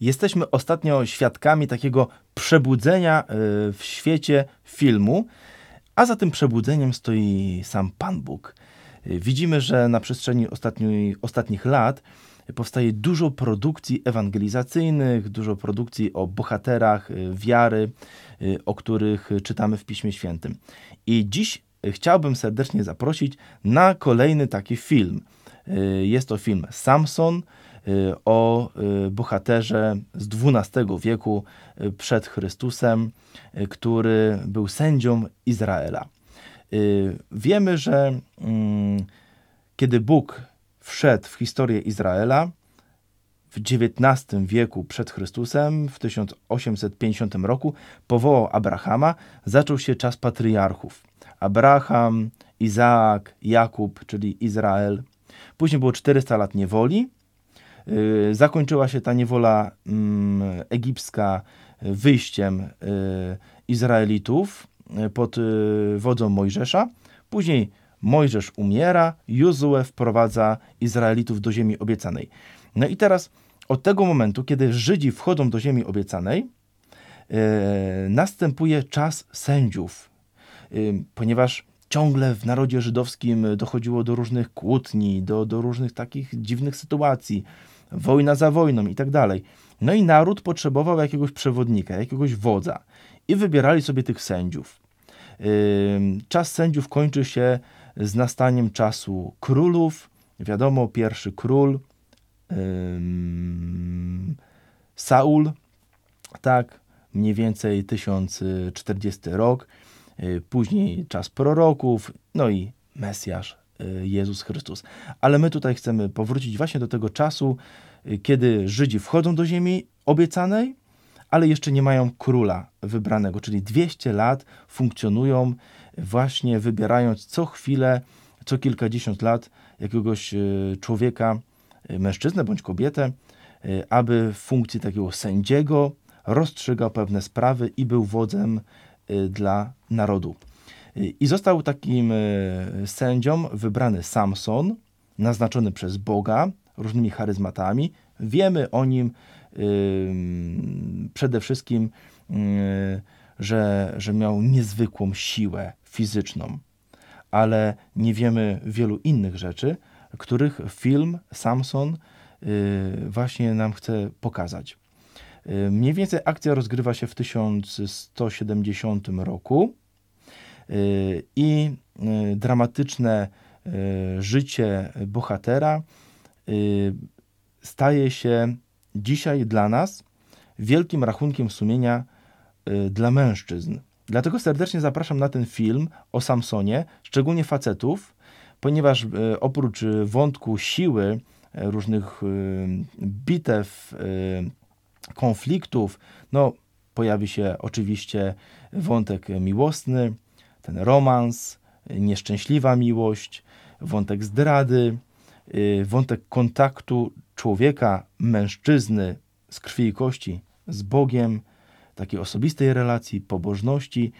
Jesteśmy ostatnio świadkami takiego przebudzenia y, w świecie filmu, a za tym przebudzeniem stoi sam Pan Bóg. Y, widzimy, że na przestrzeni ostatni, ostatnich lat powstaje dużo produkcji ewangelizacyjnych, dużo produkcji o bohaterach y, wiary, o których czytamy w Piśmie Świętym. I dziś chciałbym serdecznie zaprosić na kolejny taki film. Jest to film Samson o y, bohaterze z XII wieku y, przed Chrystusem, który był sędzią Izraela. Wiemy, że mm, kiedy Bóg wszedł w historię Izraela w XIX wieku przed Chrystusem, w 1850 roku, powołał Abrahama, zaczął się czas patriarchów. Abraham, Izaak, Jakub, czyli Izrael. Później było 400 lat niewoli, Y, zakończyła się ta niewola mm, egipska wyjściem y, Izraelitów y, pod wodzą Mojżesza. Później Mojżesz umiera, Jozue wprowadza Izraelitów do ziemi obiecanej. No i teraz od tego momentu, kiedy Żydzi wchodzą do ziemi obiecanej, następuje czas sędziów, ponieważ ciągle w narodzie żydowskim dochodziło do różnych kłótni, do, do różnych takich dziwnych sytuacji wojna za wojną i tak dalej. No i naród potrzebował jakiegoś przewodnika, jakiegoś wodza i wybierali sobie tych sędziów. Czas sędziów kończy się z nastaniem czasu królów. Wiadomo, pierwszy król Saul, tak, mniej więcej 1040 rok. Y, później czas proroków, no i Mesjasz, Jezus Chrystus. Ale my tutaj chcemy powrócić właśnie do tego czasu, y, kiedy Żydzi wchodzą do ziemi obiecanej, ale jeszcze nie mają króla wybranego, czyli 200 lat funkcjonują właśnie wybierając co chwilę, co kilkadziesiąt lat jakiegoś y, człowieka, mężczyznę bądź kobietę, aby w funkcji takiego sędziego rozstrzygał pewne sprawy i był wodzem dla narodu. I został takim e, sędzią wybrany Samson, naznaczony przez Boga różnymi charyzmatami. Wiemy o nim przede wszystkim, że, że miał niezwykłą siłę fizyczną, ale nie wiemy wielu innych rzeczy, których film Samson y, właśnie nam chce pokazać. Y, mniej więcej akcja rozgrywa się w 1170 roku i y, dramatyczne y, życie bohatera y, staje się dzisiaj dla nas wielkim rachunkiem sumienia dla mężczyzn. Dlatego serdecznie zapraszam na ten film o Samsonie, szczególnie facetów, ponieważ oprócz wątku siły, różnych bitew, konfliktów, no, pojawi się oczywiście wątek miłosny, ten romans, nieszczęśliwa miłość, wątek zdrady, y, wątek kontaktu człowieka, mężczyzny z krwi i kości z Bogiem, takiej osobistej relacji, pobożności.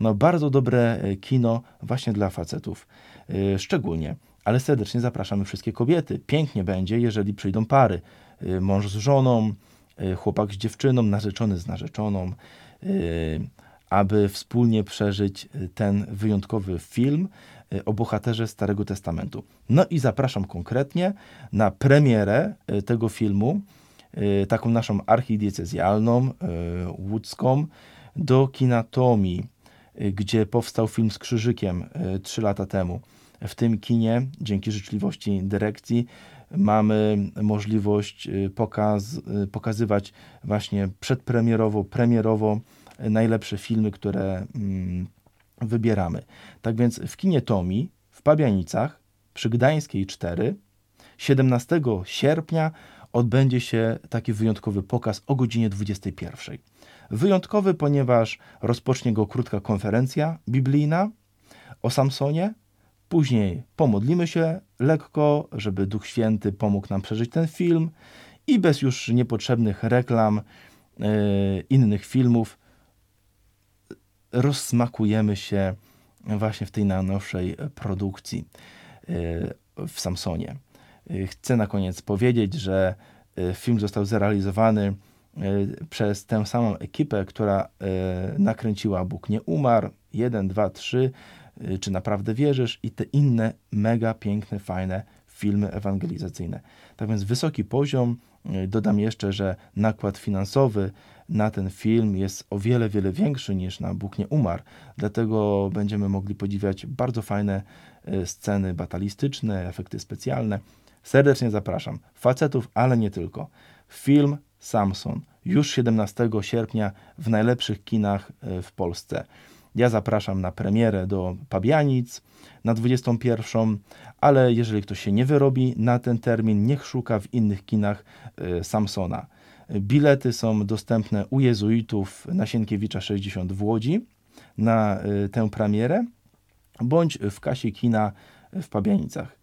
No, bardzo dobre e, kino właśnie dla facetów, y, szczególnie. Ale serdecznie zapraszamy wszystkie kobiety. Pięknie będzie, jeżeli przyjdą pary. Y, mąż z żoną, chłopak z dziewczyną, narzeczony z narzeczoną aby wspólnie przeżyć y, ten wyjątkowy film y, o bohaterze Starego Testamentu. No i zapraszam konkretnie na premierę y, tego filmu, taką naszą archidiecezjalną, łódzką, do Kinatomi, gdzie powstał film z Krzyżykiem trzy lata temu. W tym kinie, dzięki życzliwości dyrekcji, mamy możliwość pokaz, pokazywać właśnie przedpremierowo, premierowo najlepsze filmy, które mm, wybieramy. Tak więc w kinie Tomi w Pabianicach przy Gdańskiej 4 17 sierpnia odbędzie się taki wyjątkowy pokaz o godzinie 21. Wyjątkowy, ponieważ rozpocznie go krótka konferencja biblijna o Samsonie. Później pomodlimy się lekko, żeby Duch Święty pomógł nam przeżyć ten film i bez już niepotrzebnych reklam, yy, innych filmów rozsmakujemy się właśnie w tej najnowszej produkcji e, w Samsonie. E, chcę na koniec powiedzieć, że e, film został zrealizowany przez tę samą ekipę, która nakręciła Bóg nie umarł, 1, 2, 3, czy naprawdę wierzysz i te inne mega piękne, fajne filmy ewangelizacyjne. Tak więc wysoki poziom. Dodam jeszcze, że nakład finansowy na ten film jest o wiele, wiele większy niż na Bóg nie umarł. Dlatego będziemy mogli podziwiać bardzo fajne sceny batalistyczne, efekty specjalne. Serdecznie zapraszam. Facetów, ale nie tylko. Film Samson już 17 sierpnia w najlepszych kinach w Polsce. Ja zapraszam na premierę do Pabianic na 21, ale jeżeli ktoś się nie wyrobi na ten termin, niech szuka w innych kinach Samsona. Bilety są dostępne u jezuitów na Sienkiewicza 60 w Łodzi na tę premierę, bądź w kasie kina w Pabianicach.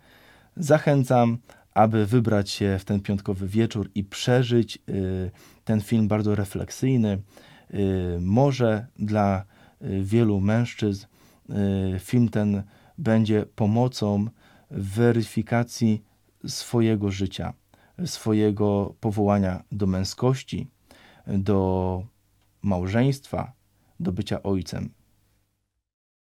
Zachęcam, aby wybrać się w ten piątkowy wieczór i przeżyć ten film bardzo refleksyjny. Może dla wielu mężczyzn film ten będzie pomocą w weryfikacji swojego życia, swojego powołania do męskości, do małżeństwa, do bycia ojcem.